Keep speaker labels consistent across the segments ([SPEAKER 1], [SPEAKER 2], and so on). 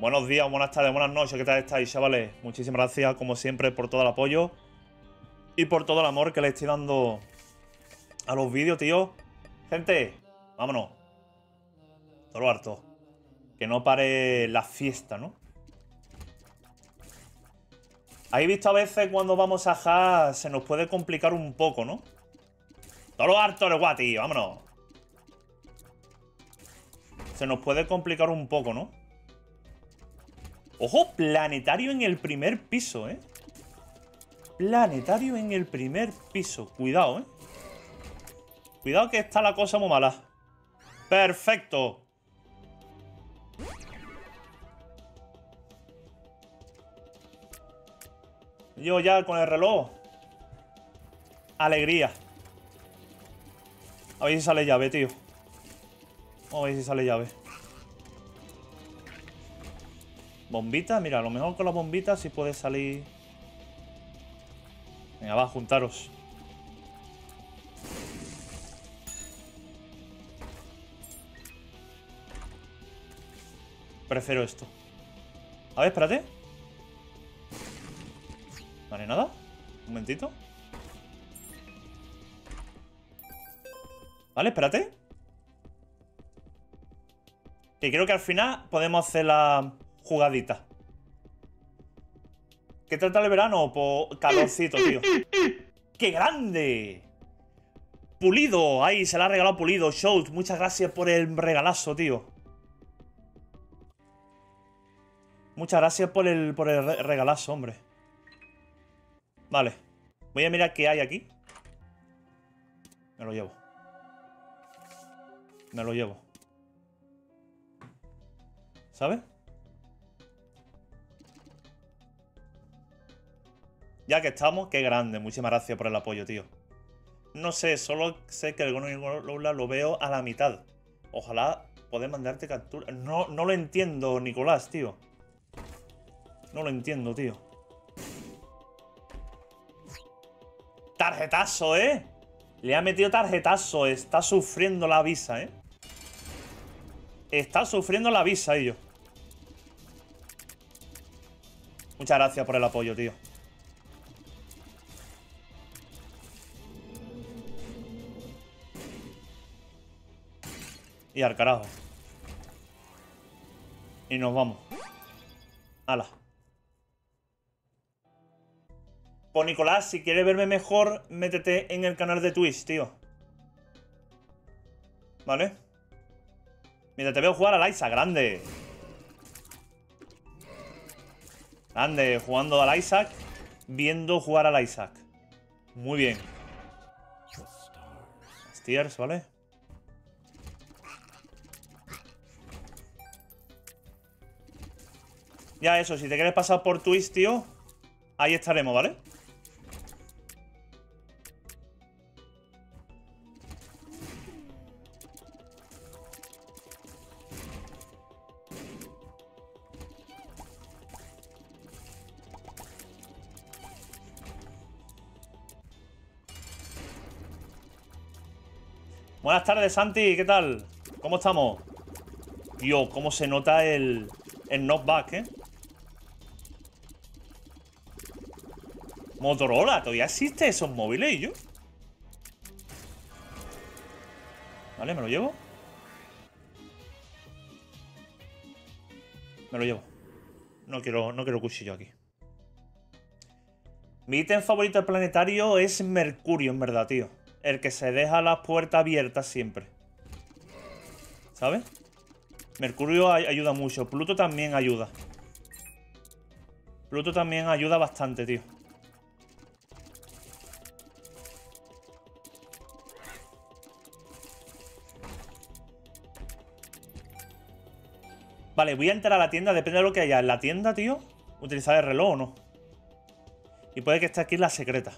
[SPEAKER 1] Buenos días, buenas tardes, buenas noches, ¿qué tal estáis, chavales? Muchísimas gracias, como siempre, por todo el apoyo y por todo el amor que le estoy dando a los vídeos, tío. Gente, vámonos. Todo lo harto. Que no pare la fiesta, ¿no? Ahí visto a veces cuando vamos a hack se nos puede complicar un poco, ¿no? Todo lo harto, el guati, vámonos. Se nos puede complicar un poco, ¿no? Ojo, planetario en el primer piso, ¿eh? Planetario en el primer piso. Cuidado, ¿eh? Cuidado que está la cosa muy mala. Perfecto. Yo ya con el reloj. Alegría. A ver si sale llave, tío. A ver si sale llave. Bombita, mira, a lo mejor con la bombita sí puede salir... Venga, va, juntaros. Prefiero esto. A ver, espérate. Vale, nada. Un momentito. Vale, espérate. Que creo que al final podemos hacer la jugadita. ¿Qué trata el verano? Por calorcito, tío. ¡Qué grande! Pulido, ahí se la ha regalado Pulido. Shout, muchas gracias por el regalazo, tío. Muchas gracias por el, por el regalazo, hombre. Vale. Voy a mirar qué hay aquí. Me lo llevo. Me lo llevo. ¿Sabes? Ya que estamos, qué grande. Muchísimas gracias por el apoyo, tío. No sé, solo sé que el Lola lo veo a la mitad. Ojalá poder mandarte captura. No, no lo entiendo, Nicolás, tío. No lo entiendo, tío. Tarjetazo, ¿eh? Le ha metido tarjetazo. Está sufriendo la visa, ¿eh? Está sufriendo la visa, ellos. Muchas gracias por el apoyo, tío. Y al carajo. Y nos vamos. Hala. Pues Nicolás, si quieres verme mejor, métete en el canal de Twitch, tío. ¿Vale? Mira, te veo jugar al Isaac, grande. Grande, jugando al Isaac, viendo jugar al Isaac. Muy bien. Steers, ¿vale? Ya eso, si te quieres pasar por Twitch, tío, ahí estaremos, ¿vale? Buenas tardes, Santi, ¿qué tal? ¿Cómo estamos? Tío, cómo se nota el, el knockback, ¿eh? Motorola, ¿todavía existe esos móviles y yo? Vale, me lo llevo. Me lo llevo. No quiero, no quiero cuchillo aquí. Mi ítem favorito del planetario es Mercurio, en verdad, tío. El que se deja las puertas abiertas siempre. ¿Sabes? Mercurio ayuda mucho. Pluto también ayuda. Pluto también ayuda bastante, tío. Vale, voy a entrar a la tienda, depende de lo que haya en la tienda, tío. Utilizar el reloj o no. Y puede que esté aquí la secreta.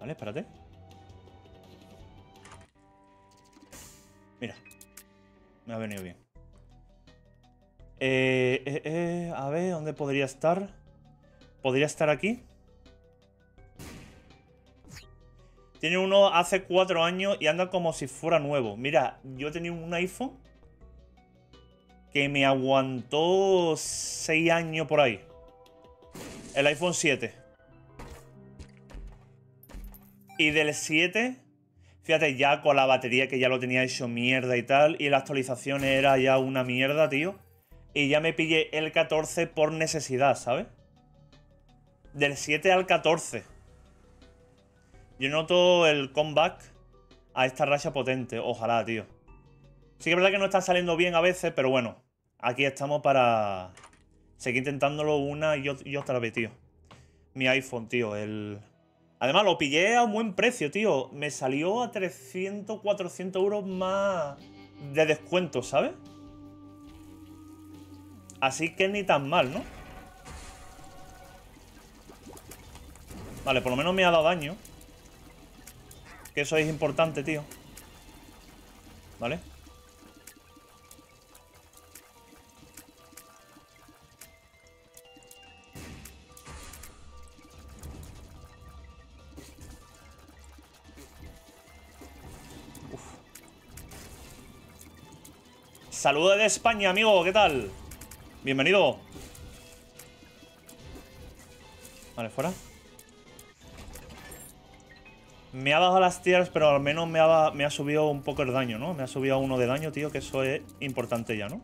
[SPEAKER 1] Vale, espérate. Mira. Me ha venido bien. Eh, eh, eh, a ver, ¿dónde podría estar? ¿Podría estar aquí? Tiene uno hace cuatro años y anda como si fuera nuevo. Mira, yo tenía un iPhone que me aguantó 6 años por ahí. El iPhone 7. Y del 7, fíjate, ya con la batería que ya lo tenía hecho mierda y tal, y la actualización era ya una mierda, tío. Y ya me pillé el 14 por necesidad, ¿sabes? Del 7 al 14. Yo noto el comeback a esta racha potente. Ojalá, tío. Sí que es verdad que no está saliendo bien a veces, pero bueno. Aquí estamos para seguir intentándolo una y, otra vez, tío. Mi iPhone, tío. El... Además, lo pillé a un buen precio, tío. Me salió a 300, 400 euros más de descuento, ¿sabes? Así que ni tan mal, ¿no? Vale, por lo menos me ha dado daño. Que eso es importante, tío. ¿Vale? Saludos de España, amigo, ¿qué tal? Bienvenido. Vale, fuera. Me ha bajado las tiers, pero al menos me ha, me ha subido un poco el daño, ¿no? Me ha subido uno de daño, tío, que eso es importante ya, ¿no?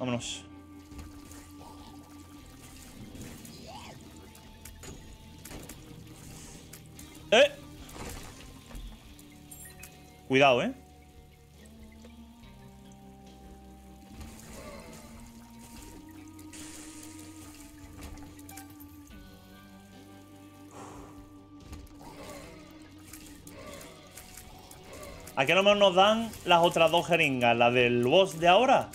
[SPEAKER 1] Vámonos. ¡Eh! Cuidado, ¿eh? Aquí a lo mejor nos dan las otras dos jeringas. La del boss de ahora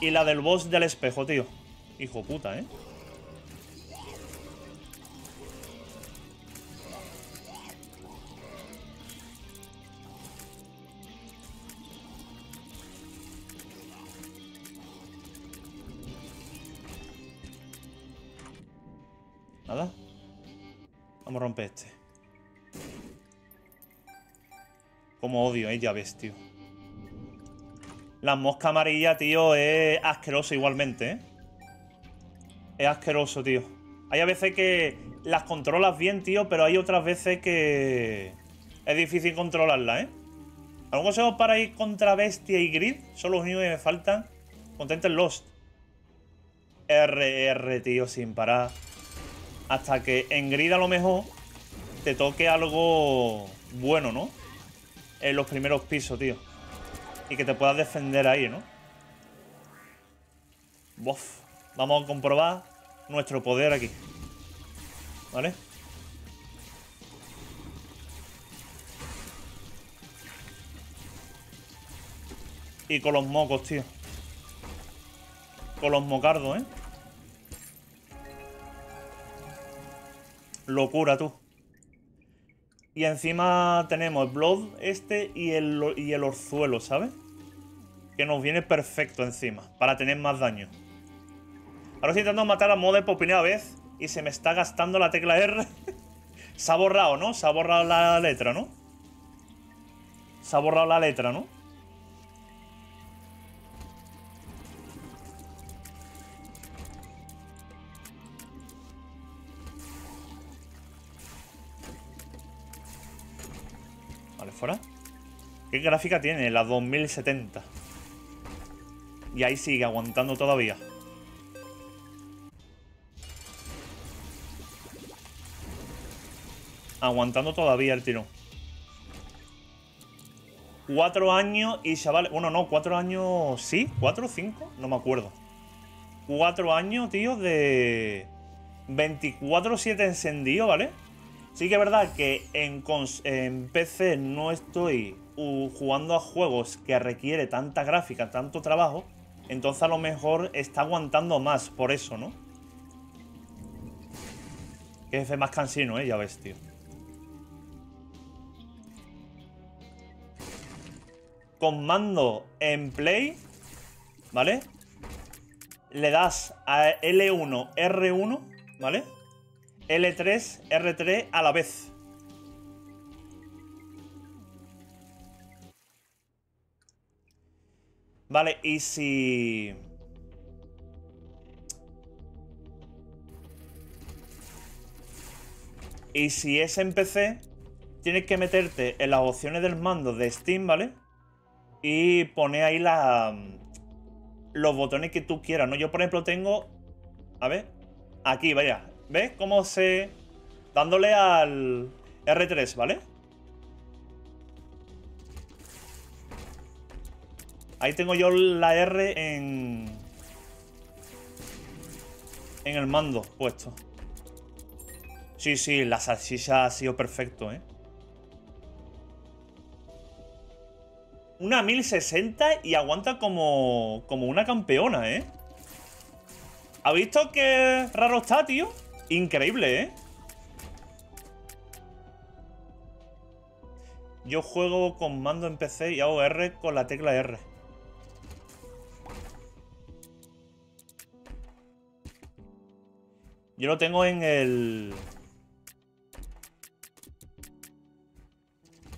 [SPEAKER 1] y la del boss del espejo, tío. Hijo puta, ¿eh? Nada. Vamos a romper este. Como odio, eh, ya ves, tío. La mosca amarilla, tío, es asqueroso igualmente, ¿eh? Es asqueroso, tío. Hay a veces que las controlas bien, tío, pero hay otras veces que es difícil controlarlas, ¿eh? ¿Algún consejo para ir contra Bestia y Grid? Son los únicos que me faltan. Contenten Lost. RR, tío, sin parar. Hasta que en Grid a lo mejor te toque algo bueno, ¿no? En los primeros pisos, tío. Y que te puedas defender ahí, ¿no? Bof. Vamos a comprobar nuestro poder aquí. ¿Vale? Y con los mocos, tío. Con los mocardos, ¿eh? Locura, tú. Y encima tenemos Blood este y el, y el Orzuelo, ¿sabes? Que nos viene perfecto encima, para tener más daño. Ahora estoy intentando matar a Mode por primera vez y se me está gastando la tecla R. se ha borrado, ¿no? Se ha borrado la letra, ¿no? Se ha borrado la letra, ¿no? ¿Qué gráfica tiene? La 2070. Y ahí sigue aguantando todavía. Aguantando todavía el tirón. Cuatro años y chavales... Bueno, no, cuatro años... ¿Sí? ¿Cuatro o cinco? No me acuerdo. Cuatro años, tío, de... 24-7 encendido, ¿vale? Sí que es verdad que en, PC no estoy jugando a juegos que requiere tanta gráfica, tanto trabajo, entonces a lo mejor está aguantando más por eso, ¿no? Que es más cansino, ¿eh? Ya ves, tío. Con mando en play, ¿vale? Le das a L1, R1, ¿vale? L3, R3 a la vez. Vale, y si... Y si es en PC, tienes que meterte en las opciones del mando de Steam, ¿vale? Y poner ahí la, los botones que tú quieras, ¿no? Yo, por ejemplo, tengo... A ver. Aquí, vaya. ¿Ves cómo se...? Dándole al R3, ¿vale? Ahí tengo yo la R en... En el mando puesto. Sí, sí, la salchicha ha sido perfecto, ¿eh? Una 1060 y aguanta como, como una campeona, ¿eh? ¿Ha visto qué raro está, tío? Increíble, ¿eh? Yo juego con mando en PC y hago R con la tecla R. Yo lo tengo en el...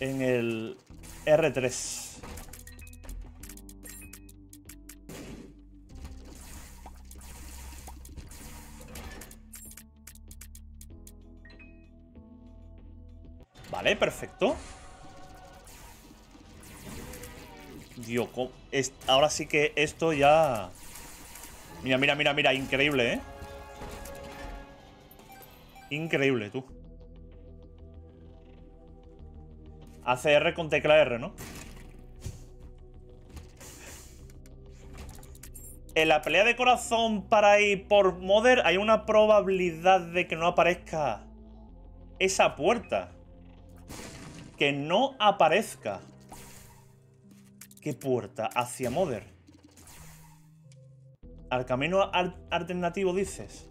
[SPEAKER 1] En el R3. Vale, perfecto. Dios, ahora sí que esto ya... Mira, mira, mira, mira, increíble, ¿eh? Increíble, tú. ACR con tecla R, ¿no? En la pelea de corazón para ir por Mother hay una probabilidad de que no aparezca esa puerta que no aparezca. ¿Qué puerta? Hacia Mother. Al camino alternativo dices.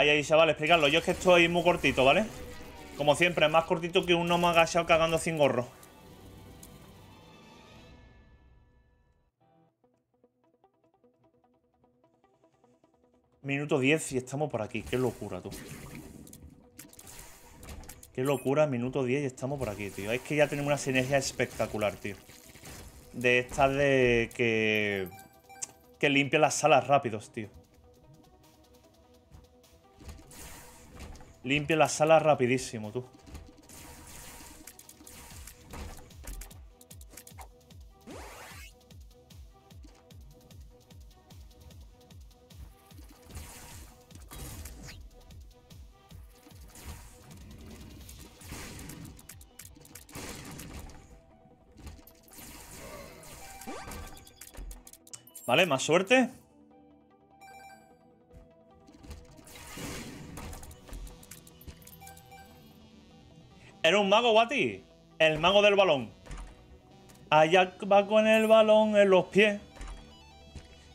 [SPEAKER 1] Ahí, ahí, vale explicarlo. Yo es que estoy muy cortito, ¿vale? Como siempre, más cortito que un me agachado cagando sin gorro. Minuto 10 y estamos por aquí. Qué locura, tú. Qué locura, minuto 10 y estamos por aquí, tío. Es que ya tenemos una sinergia espectacular, tío. De estas de que... Que limpia las salas rápidos, tío. Limpia la sala rapidísimo, tú. Vale, más suerte. ¿Era un mago, Wati? El mago del balón. Allá va con el balón en los pies.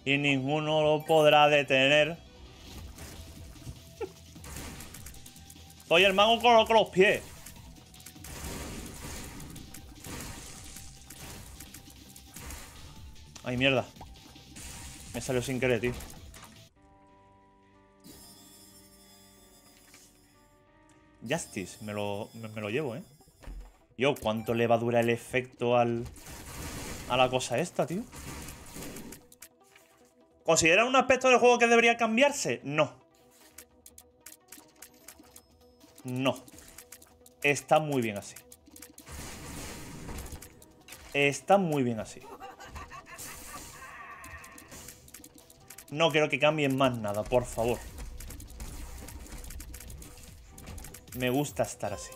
[SPEAKER 1] Y ninguno lo podrá detener. Soy el mago con los pies. Ay, mierda. Me salió sin querer, tío. Justice, me lo, me, lo llevo, ¿eh? Yo, ¿cuánto le va a durar el efecto al, a la cosa esta, tío? ¿Considera un aspecto del juego que debería cambiarse? No. No. Está muy bien así. Está muy bien así. No quiero que cambien más nada, por favor. Me gusta estar así.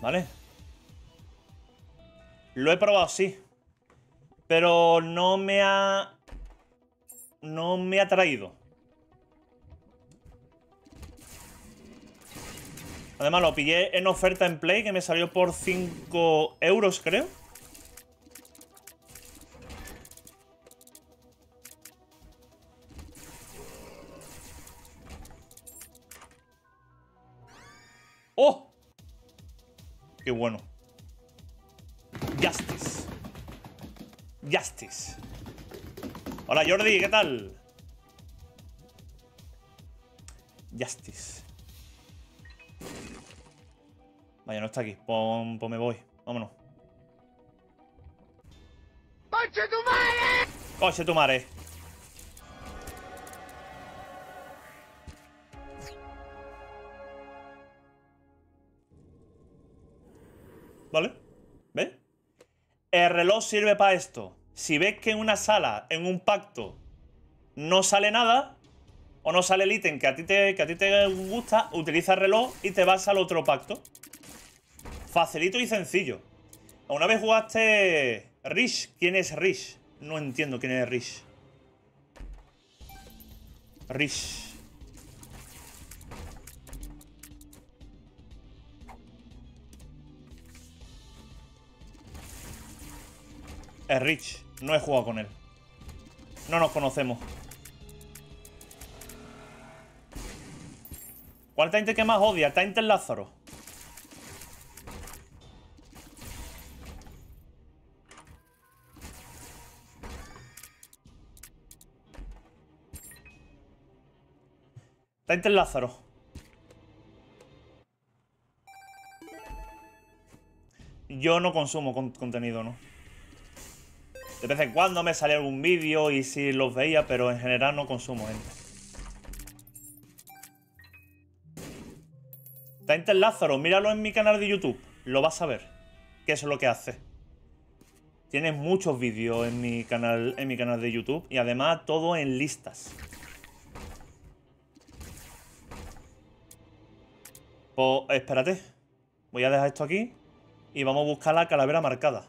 [SPEAKER 1] ¿Vale? Lo he probado, sí. Pero no me ha... No me ha traído. Además, lo pillé en oferta en Play, que me salió por 5 euros, creo. ¡Qué bueno! Justice. Justice. Hola Jordi, ¿qué tal? Justice. Vaya, no está aquí. Pues, me voy. Vámonos. ¡Coche tu madre! ¡Coche tu madre! El reloj sirve para esto. Si ves que en una sala, en un pacto, no sale nada, o no sale el ítem que a ti te, que a ti te gusta, utiliza el reloj y te vas al otro pacto. Facilito y sencillo. ¿Una vez jugaste Rich? ¿Quién es Rich? No entiendo quién es Rich. Rich. Es Rich. No he jugado con él. No nos conocemos. ¿Cuál Tainter que más odia? Tainter Lázaro. Tainter Lázaro. Yo no consumo contenido, ¿no? De vez en cuando me sale algún vídeo y si los veía, pero en general no consumo gente. Tainter Lázaro, míralo en mi canal de YouTube. Lo vas a ver. Que eso es lo que hace. Tienes muchos vídeos en mi canal, en mi canal de YouTube. Y además todo en listas. Pues espérate. Voy a dejar esto aquí. Y vamos a buscar la calavera marcada.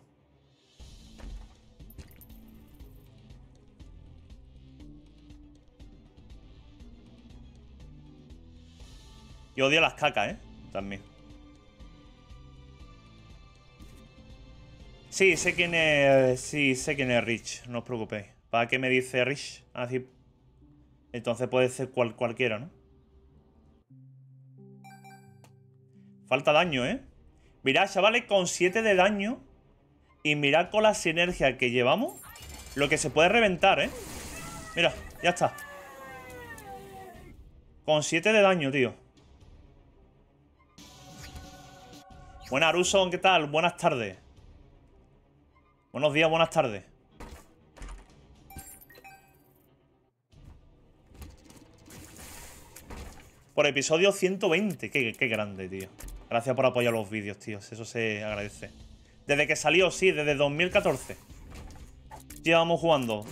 [SPEAKER 1] Y odio las cacas, ¿eh? También. Sí, sé quién es. Sí, sé quién es Rich. No os preocupéis. ¿Para qué me dice Rich? Así. Entonces puede ser cual, cualquiera, ¿no? Falta daño, ¿eh? Mirad, chavales, con 7 de daño. Y mirad con la sinergia que llevamos. Lo que se puede reventar, ¿eh? Mira, ya está. Con 7 de daño, tío. Buenas, Aruson, ¿qué tal? Buenas tardes. Buenos días, buenas tardes. Por episodio 120. Qué, qué grande, tío. Gracias por apoyar los vídeos, tíos. Eso se agradece. Desde que salió, sí, desde 2014. Llevamos jugando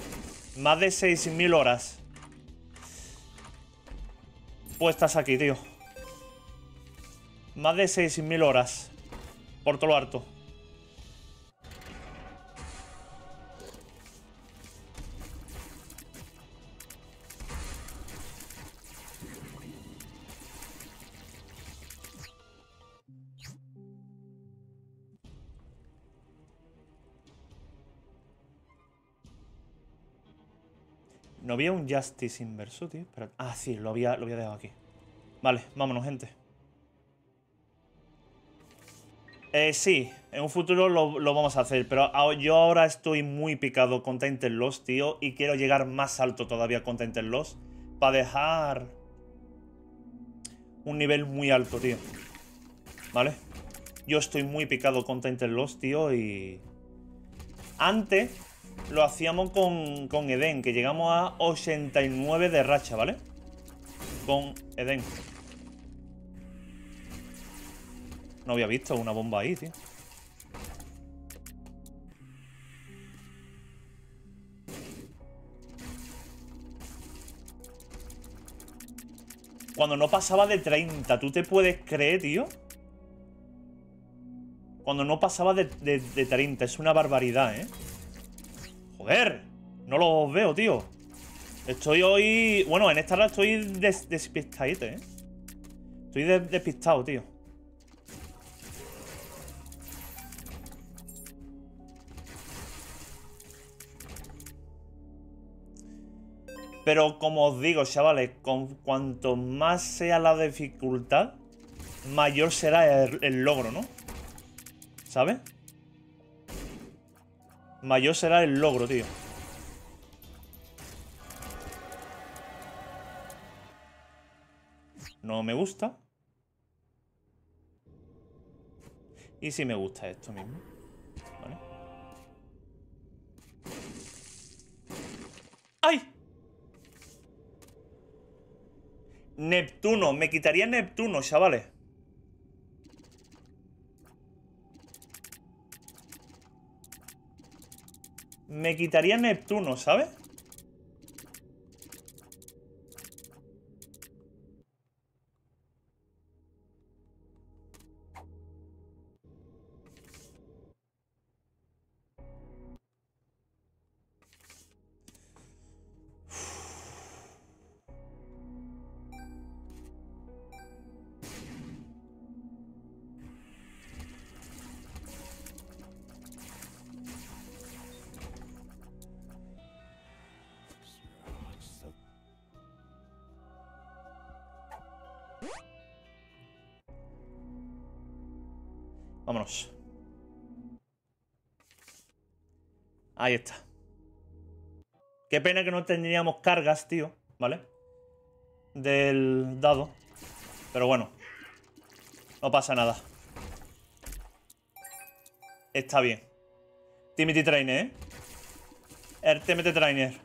[SPEAKER 1] más de 6.000 horas. Puestas aquí, tío. Más de 6.000 horas. Por todo lo harto. No había un Justice inverso, tío. Ah, sí, lo había, lo había dejado aquí. Vale, vámonos, gente. Eh, sí, en un futuro lo, vamos a hacer, pero yo ahora estoy muy picado con Tainted Lost, tío, y quiero llegar más alto todavía con Tainted Lost para dejar un nivel muy alto, tío. ¿Vale? Yo estoy muy picado con Tainted Lost, tío, y... Antes lo hacíamos con, con Eden, que llegamos a 89 de racha, ¿vale? Con Eden. No había visto una bomba ahí, tío. Cuando no pasaba de 30, ¿tú te puedes creer, tío? Cuando no pasaba de, 30, es una barbaridad, ¿eh? Joder, no lo veo, tío. Estoy hoy... Bueno, en esta hora estoy despistado, ¿eh? Estoy despistado, tío. Pero como os digo, chavales, con cuanto más sea la dificultad, mayor será el, logro, ¿no? ¿Sabes? Mayor será el logro, tío. No me gusta. Y sí me gusta esto mismo. ¿Vale? ¡Ay! Neptuno. Me quitaría Neptuno, chavales. Me quitaría Neptuno, ¿sabes? Ahí está. Qué pena que no tendríamos cargas, tío, ¿vale? Del dado. Pero bueno. No pasa nada. Está bien. Timothy Trainer, ¿eh? El TMT Trainer.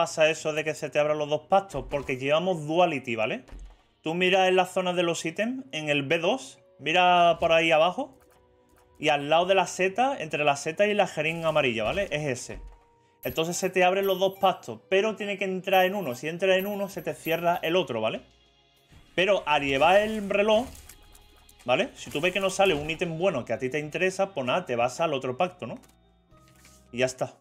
[SPEAKER 1] Pasa eso de que se te abran los dos pastos? Porque llevamos duality, ¿vale? Tú miras en la zona de los ítems, en el B2, mira por ahí abajo, y al lado de la seta, entre la seta y la jeringa amarilla, ¿vale? Es ese. Entonces se te abren los dos pastos, pero tiene que entrar en uno. Si entra en uno, se te cierra el otro, ¿vale? Pero al llevar el reloj, ¿vale? Si tú ves que no sale un ítem bueno que a ti te interesa, pues nada, te vas al otro pacto, ¿no? Y ya está.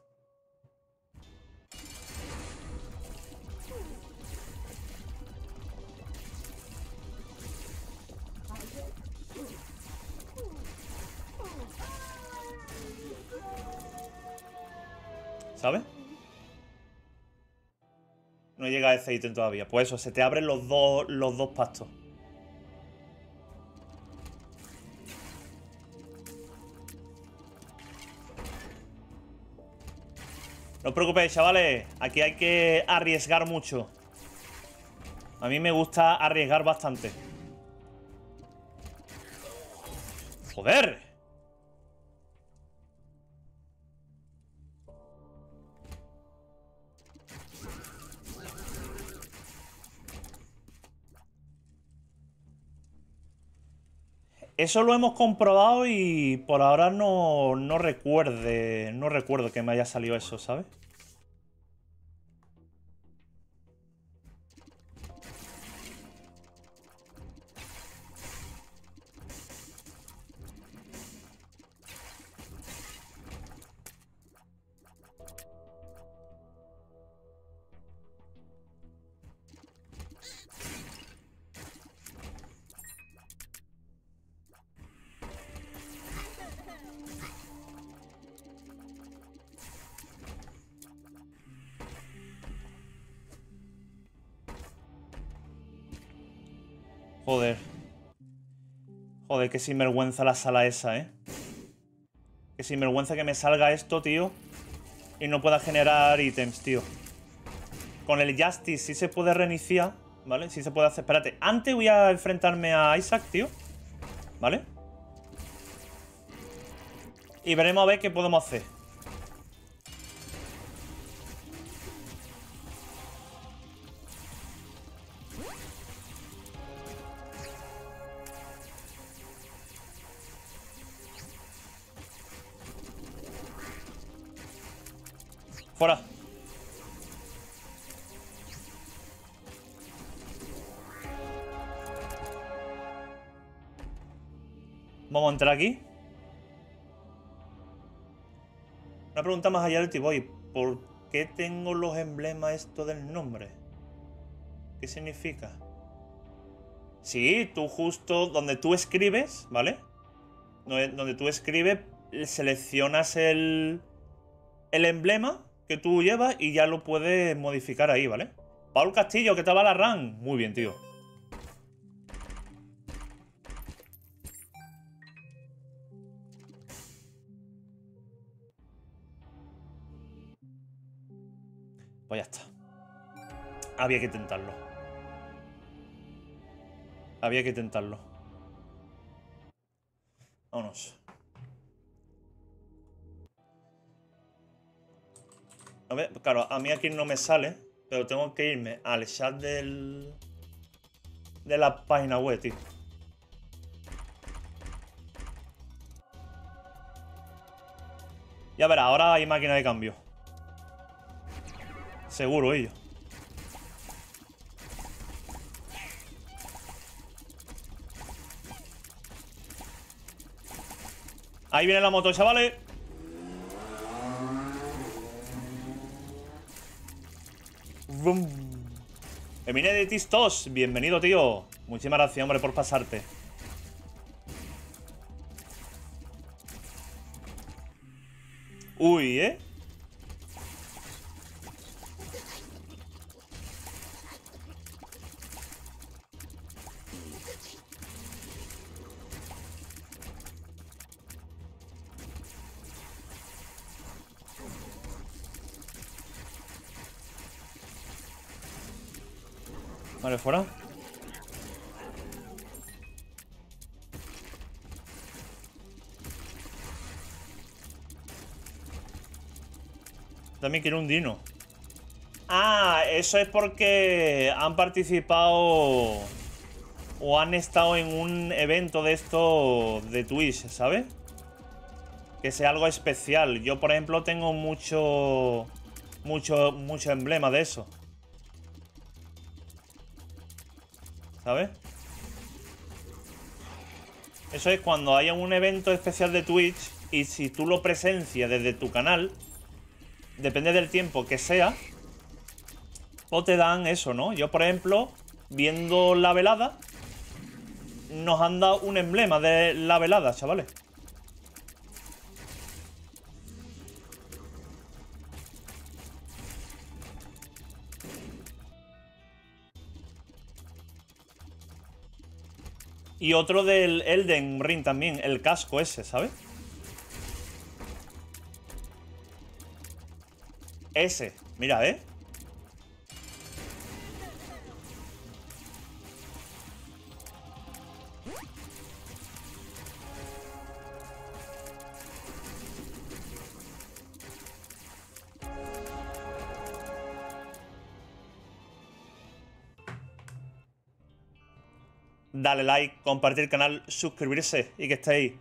[SPEAKER 1] ¿Sabes? No llega a ese ítem todavía. Pues eso, se te abren los dos, los dos pastos. No os preocupéis, chavales. Aquí hay que arriesgar mucho. A mí me gusta arriesgar bastante. ¡Joder! Eso lo hemos comprobado y por ahora no, no recuerde, no recuerdo que me haya salido eso, ¿sabes? Joder. Joder, qué sinvergüenza la sala esa, ¿eh? Qué sinvergüenza que me salga esto, tío. Y no pueda generar ítems, tío. Con el Justice sí se puede reiniciar, ¿vale? Sí se puede hacer... Espérate, antes voy a enfrentarme a Isaac, tío. ¿Vale? Y veremos a ver qué podemos hacer. Vamos a entrar aquí. Una pregunta más allá del T-Boy. ¿Por qué tengo los emblemas esto del nombre? ¿Qué significa? Sí, tú justo donde tú escribes, ¿vale? Donde tú escribes, seleccionas el, el emblema que tú llevas y ya lo puedes modificar ahí, ¿vale? Paul Castillo, ¿qué tal va la RAM? Muy bien, tío. Había que intentarlo. Había que intentarlo. Vámonos. A ver, claro, a mí aquí no me sale, pero tengo que irme al chat del... De la página web, tío. Ya verás, ahora hay máquina de cambio. Seguro ello. Ahí viene la moto, chavales. de Tistos, bienvenido, tío. Muchísimas gracias, hombre, por pasarte. Uy, ¿eh? Vale, fuera. También quiero un dino. Ah, eso es porque han participado o han estado en un evento de esto de Twitch, ¿sabes? Que sea algo especial. Yo, por ejemplo, tengo mucho, mucho, mucho emblema de eso. ¿Sabes? Eso es cuando haya un evento especial de Twitch y si tú lo presencias desde tu canal, depende del tiempo que sea, o te dan eso, ¿no? Yo, por ejemplo, viendo la velada, nos han dado un emblema de la velada, chavales. Y otro del Elden Ring también, el casco ese, ¿sabes? Ese, mira, ¿eh? Dale like, compartir el canal, suscribirse y que estéis